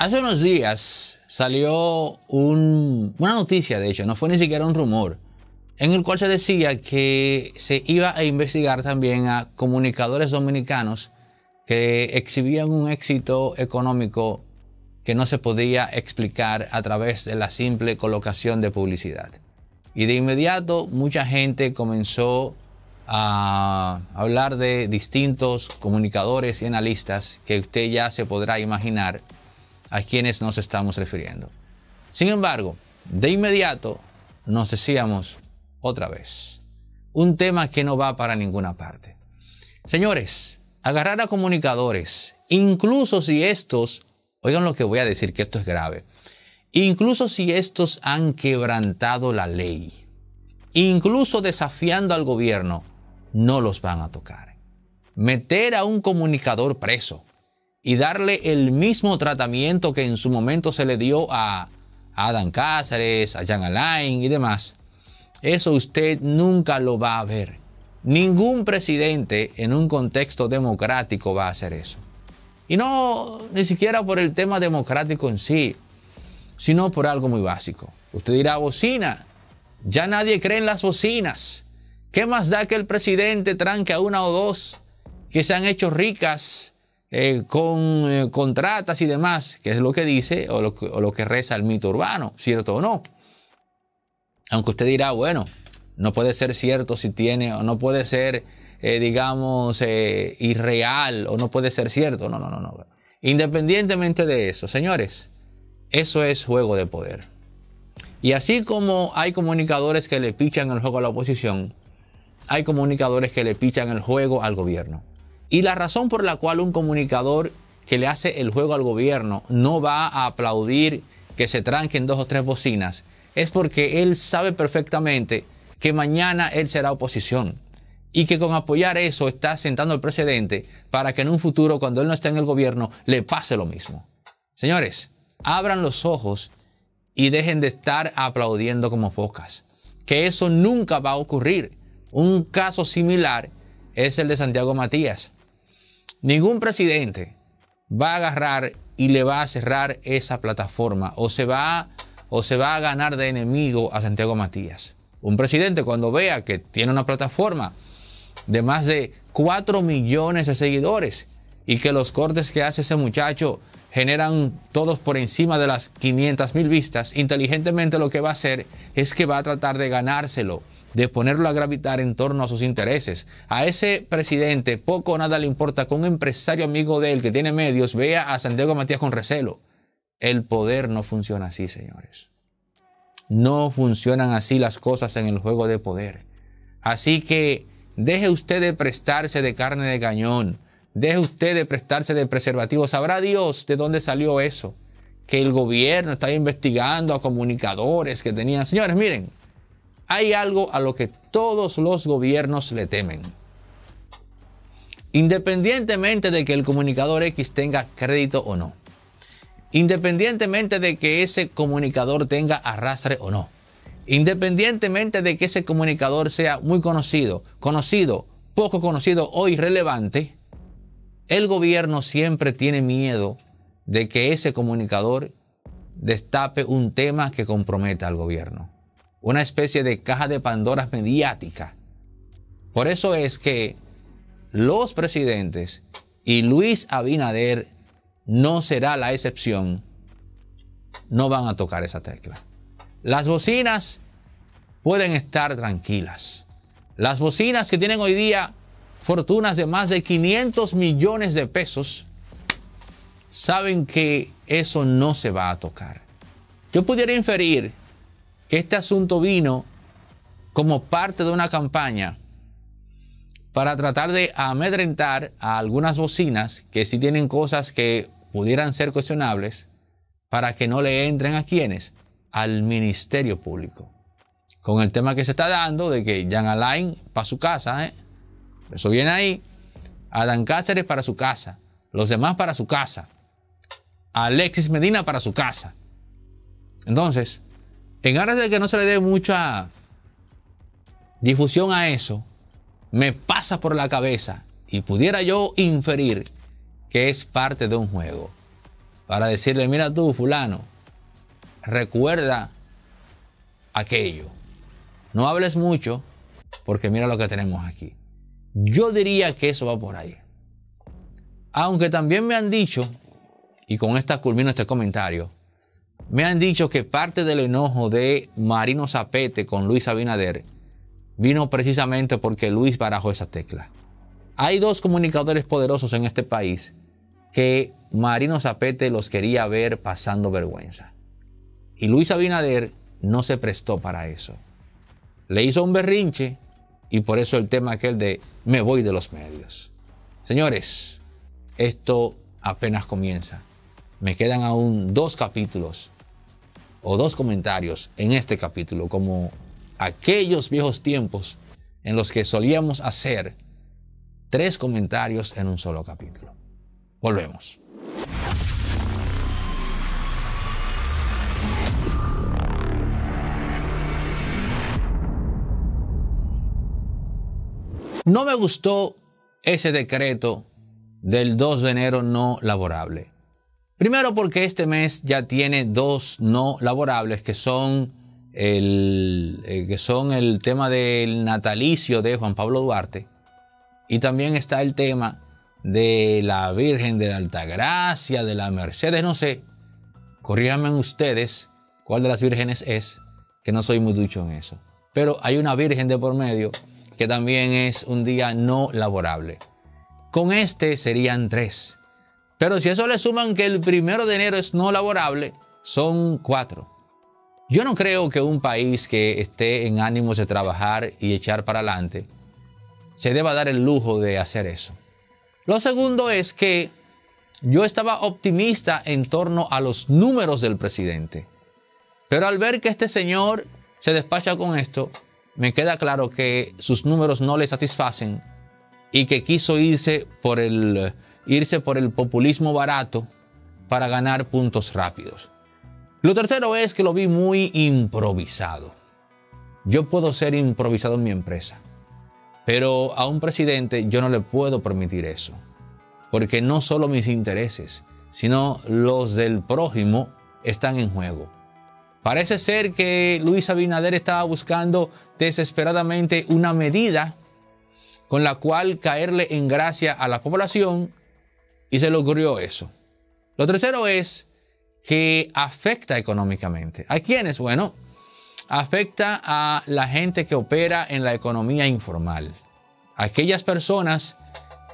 Hace unos días salió una noticia, de hecho, no fue ni siquiera un rumor, en el cual se decía que se iba a investigar también a comunicadores dominicanos que exhibían un éxito económico que no se podía explicar a través de la simple colocación de publicidad. Y de inmediato mucha gente comenzó a hablar de distintos comunicadores y analistas que usted ya se podrá imaginar a quienes nos estamos refiriendo. Sin embargo, de inmediato nos decíamos otra vez, un tema que no va para ninguna parte. Señores, agarrar a comunicadores, incluso si estos, oigan lo que voy a decir, que esto es grave, incluso si estos han quebrantado la ley, incluso desafiando al gobierno, no los van a tocar. Meter a un comunicador preso, y darle el mismo tratamiento que en su momento se le dio a Adam Cáceres, a Jan Alain y demás, eso usted nunca lo va a ver. Ningún presidente en un contexto democrático va a hacer eso. Y no ni siquiera por el tema democrático en sí, sino por algo muy básico. Usted dirá bocina. Ya nadie cree en las bocinas. ¿Qué más da que el presidente tranque a una o dos que se han hecho ricas eh, con eh, contratas y demás, que es lo que dice o lo, que reza el mito urbano, ¿cierto o no? Aunque usted dirá, bueno, no puede ser cierto si tiene, o no puede ser, eh, digamos, irreal, o no puede ser cierto. No, no, no, no. Independientemente de eso, señores, eso es juego de poder. Y así como hay comunicadores que le pichan el juego a la oposición, hay comunicadores que le pichan el juego al gobierno. Y la razón por la cual un comunicador que le hace el juego al gobierno no va a aplaudir que se tranquen dos o tres bocinas es porque él sabe perfectamente que mañana él será oposición y que con apoyar eso está sentando el precedente para que en un futuro cuando él no esté en el gobierno le pase lo mismo. Señores, abran los ojos y dejen de estar aplaudiendo como focas, que eso nunca va a ocurrir. Un caso similar es el de Santiago Matías. Ningún presidente va a agarrar y le va a cerrar esa plataforma o se va, o se va a ganar de enemigo a Santiago Matías. Un presidente cuando vea que tiene una plataforma de más de 4 millones de seguidores y que los cortes que hace ese muchacho generan todos por encima de las 500 mil vistas, inteligentemente lo que va a hacer es que va a tratar de ganárselo de ponerlo a gravitar en torno a sus intereses. A ese presidente poco o nada le importa que un empresario amigo de él que tiene medios vea a Santiago Matías con recelo. El poder no funciona así, señores. No funcionan así las cosas en el juego de poder. Así que deje usted de prestarse de carne de cañón. Deje usted de prestarse de preservativos. Sabrá Dios de dónde salió eso. Que el gobierno está investigando a comunicadores que tenían. Señores, miren, hay algo a lo que todos los gobiernos le temen. Independientemente de que el comunicador X tenga crédito o no. Independientemente de que ese comunicador tenga arrastre o no. Independientemente de que ese comunicador sea muy conocido, conocido, poco conocido o irrelevante, el gobierno siempre tiene miedo de que ese comunicador destape un tema que comprometa al gobierno una especie de caja de Pandora mediática. Por eso es que los presidentes y Luis Abinader no será la excepción, no van a tocar esa tecla. Las bocinas pueden estar tranquilas. Las bocinas que tienen hoy día fortunas de más de 500 millones de pesos, saben que eso no se va a tocar. Yo pudiera inferir que este asunto vino como parte de una campaña para tratar de amedrentar a algunas bocinas que sí tienen cosas que pudieran ser cuestionables para que no le entren a quienes al Ministerio Público. Con el tema que se está dando de que Jan Alain para su casa, ¿eh? eso viene ahí, Adán Cáceres para su casa, los demás para su casa, Alexis Medina para su casa. Entonces, en aras de que no se le dé mucha difusión a eso, me pasa por la cabeza y pudiera yo inferir que es parte de un juego. para decirle, mira tú, fulano, recuerda aquello. No hables mucho porque mira lo que tenemos aquí. Yo diría que eso va por ahí. Aunque también me han dicho, y con esta culmino este comentario, me han dicho que parte del enojo de Marino Zapete con Luis Abinader vino precisamente porque Luis barajó esa tecla. Hay dos comunicadores poderosos en este país que Marino Zapete los quería ver pasando vergüenza. Y Luis Abinader no se prestó para eso. Le hizo un berrinche y por eso el tema aquel de me voy de los medios. Señores, esto apenas comienza. Me quedan aún dos capítulos o dos comentarios en este capítulo, como aquellos viejos tiempos en los que solíamos hacer tres comentarios en un solo capítulo. Volvemos. No me gustó ese decreto del 2 de enero no laborable. Primero porque este mes ya tiene dos no laborables que son el, eh, que son el tema del natalicio de Juan Pablo Duarte y también está el tema de la Virgen de la Altagracia, de la Mercedes, no sé. Corríjanme ustedes cuál de las vírgenes es, que no soy muy ducho en eso. Pero hay una Virgen de por medio que también es un día no laborable. Con este serían tres. Pero si eso le suman que el primero de enero es no laborable, son cuatro. Yo no creo que un país que esté en ánimos de trabajar y echar para adelante se deba dar el lujo de hacer eso. Lo segundo es que yo estaba optimista en torno a los números del presidente. Pero al ver que este señor se despacha con esto, me queda claro que sus números no le satisfacen y que quiso irse por el, irse por el populismo barato para ganar puntos rápidos. Lo tercero es que lo vi muy improvisado. Yo puedo ser improvisado en mi empresa, pero a un presidente yo no le puedo permitir eso, porque no solo mis intereses, sino los del prójimo están en juego. Parece ser que Luis Abinader estaba buscando desesperadamente una medida con la cual caerle en gracia a la población y se le ocurrió eso. Lo tercero es que afecta económicamente. ¿A quiénes? Bueno, afecta a la gente que opera en la economía informal. Aquellas personas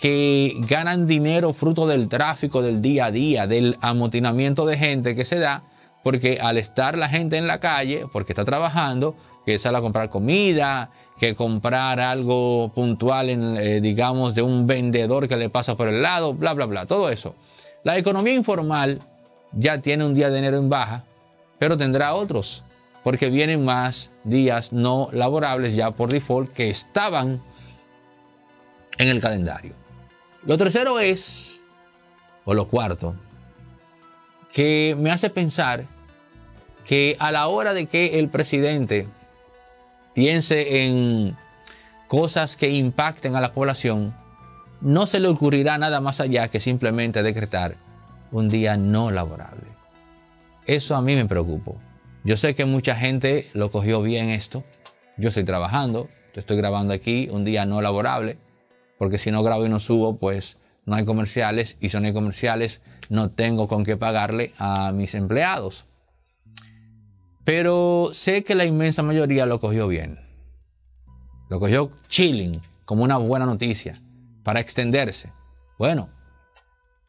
que ganan dinero fruto del tráfico del día a día, del amotinamiento de gente que se da porque al estar la gente en la calle, porque está trabajando, que sale a comprar comida, que comprar algo puntual, en, eh, digamos, de un vendedor que le pasa por el lado, bla, bla, bla, todo eso. La economía informal ya tiene un día de enero en baja, pero tendrá otros, porque vienen más días no laborables ya por default que estaban en el calendario. Lo tercero es, o lo cuarto, que me hace pensar que a la hora de que el presidente piense en cosas que impacten a la población, no se le ocurrirá nada más allá que simplemente decretar un día no laborable. Eso a mí me preocupa. Yo sé que mucha gente lo cogió bien esto. Yo estoy trabajando, estoy grabando aquí un día no laborable, porque si no grabo y no subo, pues no hay comerciales y si no hay comerciales no tengo con qué pagarle a mis empleados. Pero sé que la inmensa mayoría lo cogió bien. Lo cogió chilling, como una buena noticia, para extenderse. Bueno,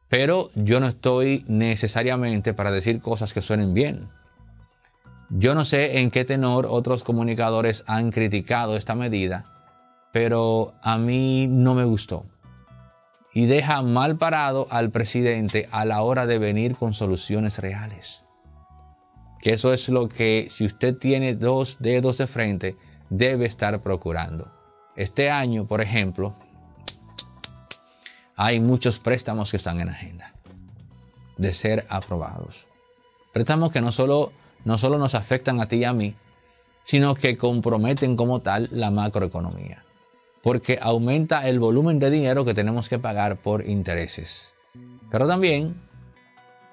pero yo no estoy necesariamente para decir cosas que suenen bien. Yo no sé en qué tenor otros comunicadores han criticado esta medida, pero a mí no me gustó y deja mal parado al presidente a la hora de venir con soluciones reales. Que eso es lo que si usted tiene dos dedos de frente debe estar procurando. Este año, por ejemplo, hay muchos préstamos que están en agenda de ser aprobados. Préstamos que no solo, no solo nos afectan a ti y a mí, sino que comprometen como tal la macroeconomía porque aumenta el volumen de dinero que tenemos que pagar por intereses. Pero también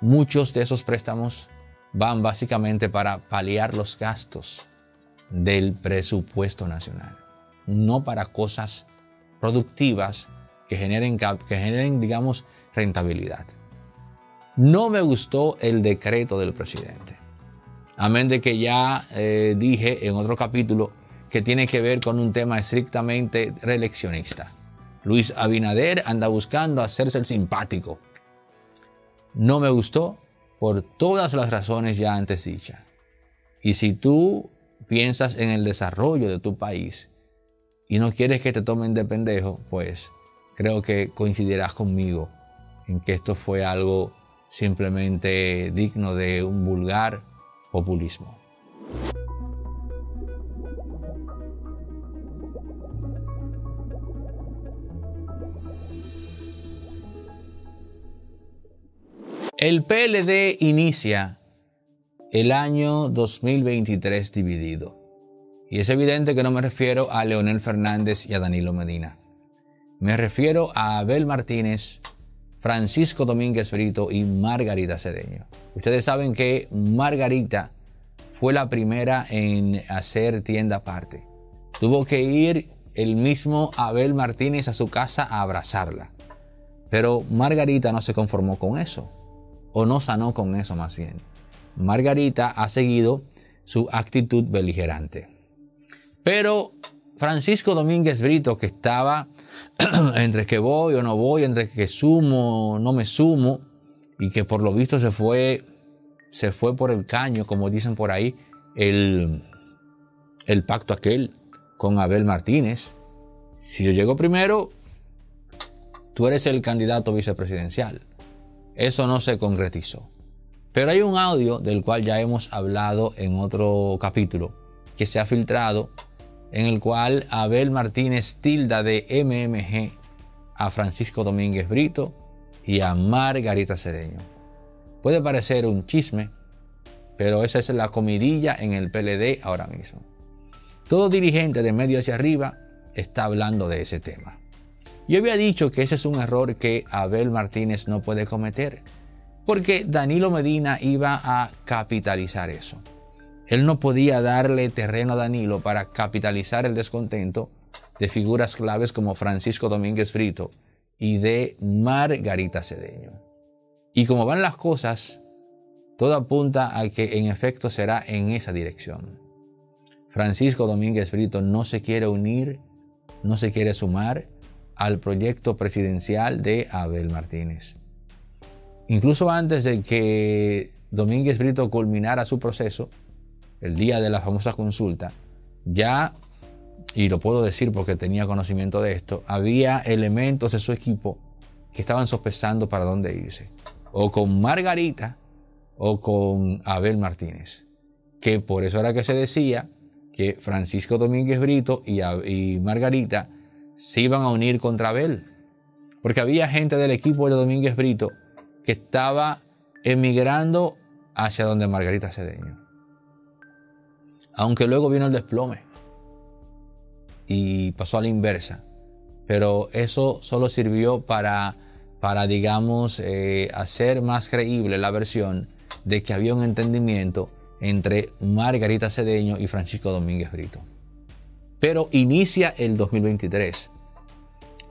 muchos de esos préstamos van básicamente para paliar los gastos del presupuesto nacional, no para cosas productivas que generen, que generen digamos, rentabilidad. No me gustó el decreto del presidente. Amén de que ya eh, dije en otro capítulo que tiene que ver con un tema estrictamente reeleccionista. Luis Abinader anda buscando hacerse el simpático. No me gustó por todas las razones ya antes dichas. Y si tú piensas en el desarrollo de tu país y no quieres que te tomen de pendejo, pues creo que coincidirás conmigo en que esto fue algo simplemente digno de un vulgar populismo. El PLD inicia el año 2023 dividido. Y es evidente que no me refiero a Leonel Fernández y a Danilo Medina. Me refiero a Abel Martínez, Francisco Domínguez Brito y Margarita Cedeño. Ustedes saben que Margarita fue la primera en hacer tienda aparte. Tuvo que ir el mismo Abel Martínez a su casa a abrazarla. Pero Margarita no se conformó con eso o no sanó con eso más bien. Margarita ha seguido su actitud beligerante. Pero Francisco Domínguez Brito, que estaba entre que voy o no voy, entre que sumo o no me sumo, y que por lo visto se fue, se fue por el caño, como dicen por ahí, el, el pacto aquel con Abel Martínez. Si yo llego primero, tú eres el candidato vicepresidencial. Eso no se concretizó. Pero hay un audio del cual ya hemos hablado en otro capítulo que se ha filtrado en el cual Abel Martínez tilda de MMG a Francisco Domínguez Brito y a Margarita Cedeño. Puede parecer un chisme, pero esa es la comidilla en el PLD ahora mismo. Todo dirigente de medio hacia arriba está hablando de ese tema. Yo había dicho que ese es un error que Abel Martínez no puede cometer, porque Danilo Medina iba a capitalizar eso. Él no podía darle terreno a Danilo para capitalizar el descontento de figuras claves como Francisco Domínguez Brito y de Margarita Cedeño. Y como van las cosas, todo apunta a que en efecto será en esa dirección. Francisco Domínguez Brito no se quiere unir, no se quiere sumar, al proyecto presidencial de Abel Martínez. Incluso antes de que Domínguez Brito culminara su proceso, el día de la famosa consulta, ya, y lo puedo decir porque tenía conocimiento de esto, había elementos de su equipo que estaban sospechando para dónde irse. O con Margarita o con Abel Martínez. Que por eso era que se decía que Francisco Domínguez Brito y, y Margarita se iban a unir contra Abel. Porque había gente del equipo de Domínguez Brito que estaba emigrando hacia donde Margarita Cedeño. Aunque luego vino el desplome y pasó a la inversa. Pero eso solo sirvió para, para digamos, eh, hacer más creíble la versión de que había un entendimiento entre Margarita Cedeño y Francisco Domínguez Brito pero inicia el 2023.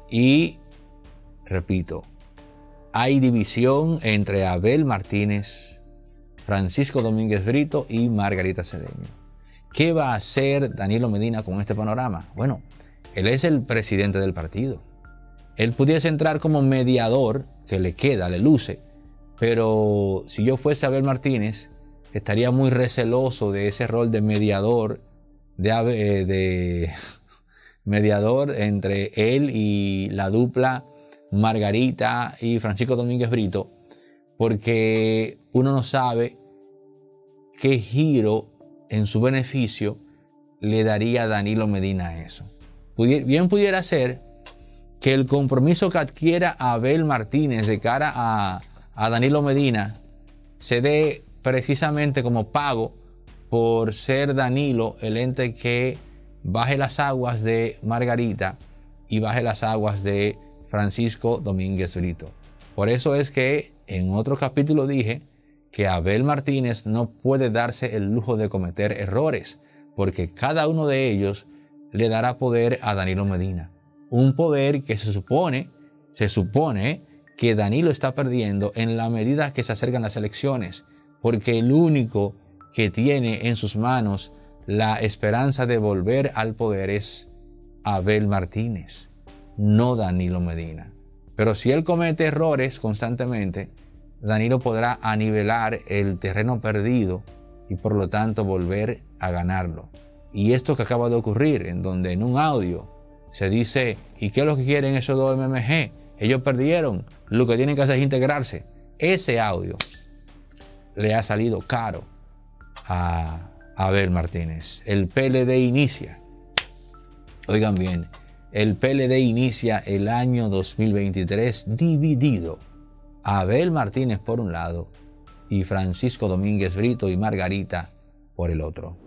Y, repito, hay división entre Abel Martínez, Francisco Domínguez Brito y Margarita Cedeño. ¿Qué va a hacer Danilo Medina con este panorama? Bueno, él es el presidente del partido. Él pudiese entrar como mediador, que le queda, le luce, pero si yo fuese Abel Martínez, estaría muy receloso de ese rol de mediador de, de mediador entre él y la dupla Margarita y Francisco Domínguez Brito, porque uno no sabe qué giro en su beneficio le daría Danilo Medina a eso. Bien pudiera ser que el compromiso que adquiera Abel Martínez de cara a, a Danilo Medina se dé precisamente como pago por ser Danilo el ente que baje las aguas de Margarita y baje las aguas de Francisco Domínguez Brito. Por eso es que en otro capítulo dije que Abel Martínez no puede darse el lujo de cometer errores, porque cada uno de ellos le dará poder a Danilo Medina. Un poder que se supone, se supone que Danilo está perdiendo en la medida que se acercan las elecciones, porque el único que tiene en sus manos la esperanza de volver al poder es Abel Martínez, no Danilo Medina. Pero si él comete errores constantemente, Danilo podrá anivelar el terreno perdido y por lo tanto volver a ganarlo. Y esto que acaba de ocurrir, en donde en un audio se dice, ¿y qué es lo que quieren esos dos MMG? Ellos perdieron, lo que tienen que hacer es integrarse. Ese audio le ha salido caro a Abel Martínez. El PLD inicia. Oigan bien, el PLD inicia el año 2023 dividido. Abel Martínez por un lado y Francisco Domínguez Brito y Margarita por el otro.